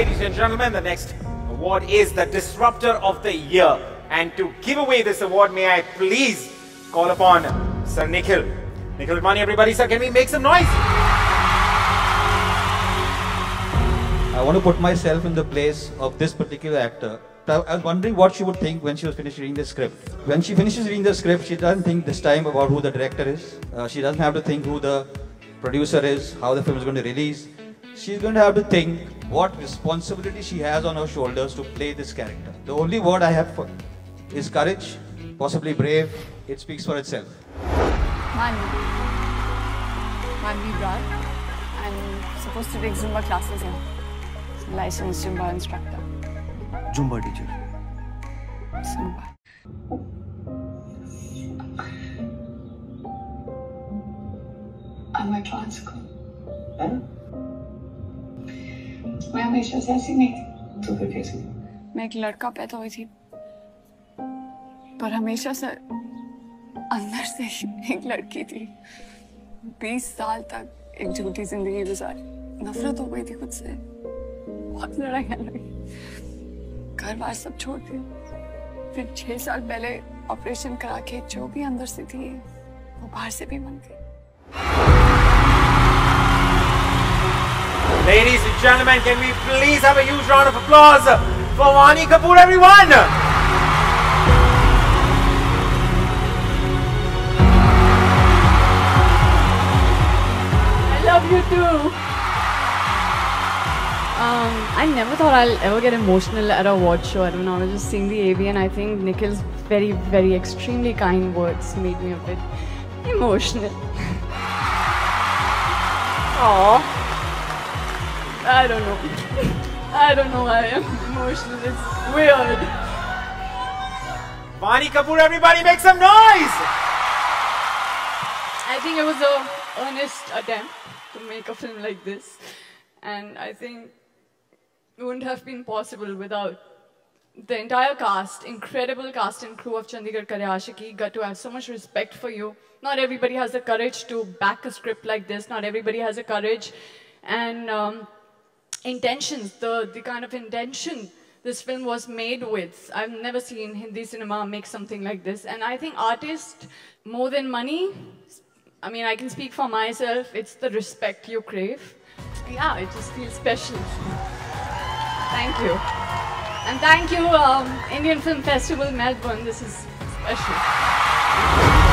Ladies and gentlemen, the next award is the Disruptor of the Year. And to give away this award, may I please call upon Sir Nikhil. Nikhil Advani, everybody, sir, can we make some noise? I want to put myself in the place of this particular actor. I was wondering what she would think when she was finished reading the script. When she finishes reading the script, she doesn't think this time about who the director is. Uh, she doesn't have to think who the producer is, how the film is going to release. She's going to have to think what responsibility she has on her shoulders to play this character. The only word I have for is courage, possibly brave. It speaks for itself. Manu. Manvi Brar. I'm supposed to take Zumba classes here. Licensed Zumba instructor. Zumba teacher. Zumba. I'm a classical. मैं हमेशा से ऐसी नहीं थी तो फिर कैसी? मैं एक लड़का पैदा हुई थी पर हमेशा से अंदर से एक लड़की थी। बीस साल तक एक झूठी ज़िंदगी गुजारी। नफरत हो गई थी खुद से। बहुत लड़ाइयाँ लगी घर बार सब छोड़ दिया फिर छह साल पहले ऑपरेशन करा के जो भी अंदर से थी वो बाहर से भी मन गई। Ladies and gentlemen, can we please have a huge round of applause for Vaani Kapoor, everyone? I love you too. Um, I never thought I'll ever get emotional at a award show. I don't know. I was just seeing the AV, and I think Nikhil's very, very extremely kind words made me a bit emotional. Aww. I don't know. I don't know why I'm emotional. It's weird. Vaani Kapoor, everybody make some noise! I think it was a earnest attempt to make a film like this, and I think it wouldn't have been possible without the entire cast, incredible cast and crew of Chandigarh Kare Aashiqui. Got to have so much respect for you. Not everybody has the courage to back a script like this. Not everybody has the courage and um, intentions, the the kind of intention this film was made with. I've never seen Hindi cinema make something like this. And I think artists, more than money, I mean, I can speak for myself, it's the respect you crave. Yeah, it just feels special. Thank you. And thank you, um, Indian Film Festival Melbourne. This is special.